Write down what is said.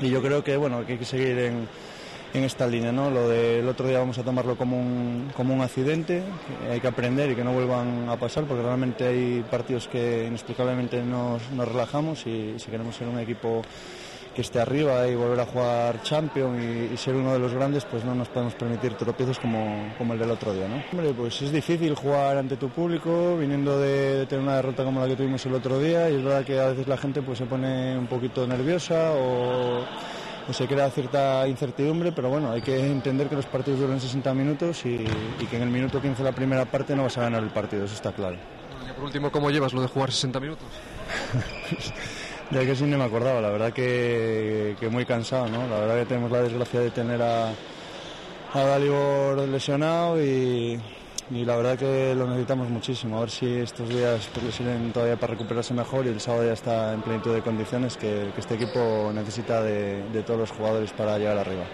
y yo creo que bueno hay que seguir en, en esta línea, ¿no? Lo del otro día vamos a tomarlo como un, como un accidente, que hay que aprender y que no vuelvan a pasar, porque realmente hay partidos que inexplicablemente nos, nos relajamos y si queremos ser un equipo que esté arriba y volver a jugar Champions y, ser uno de los grandes, pues no nos podemos permitir tropiezos como, como el del otro día, ¿no? Hombre, pues es difícil jugar ante tu público, viniendo de, de, tener una derrota como la que tuvimos el otro día, y es verdad que a veces la gente pues se pone un poquito nerviosa o, o se crea cierta incertidumbre, pero bueno, hay que entender que los partidos duran 60 minutos y, y que en el minuto 15 de la primera parte no vas a ganar el partido, eso está claro. Y por último, ¿cómo llevas lo de jugar 60 minutos? Ya que sí no me acordaba, la verdad que, que, muy cansado, ¿no? La verdad que tenemos la desgracia de tener a, a Dalibor lesionado y, y, la verdad que lo necesitamos muchísimo. A ver si estos días pues, le sirven todavía para recuperarse mejor y el sábado ya está en plenitud de condiciones que, este equipo necesita de todos los jugadores para llegar arriba.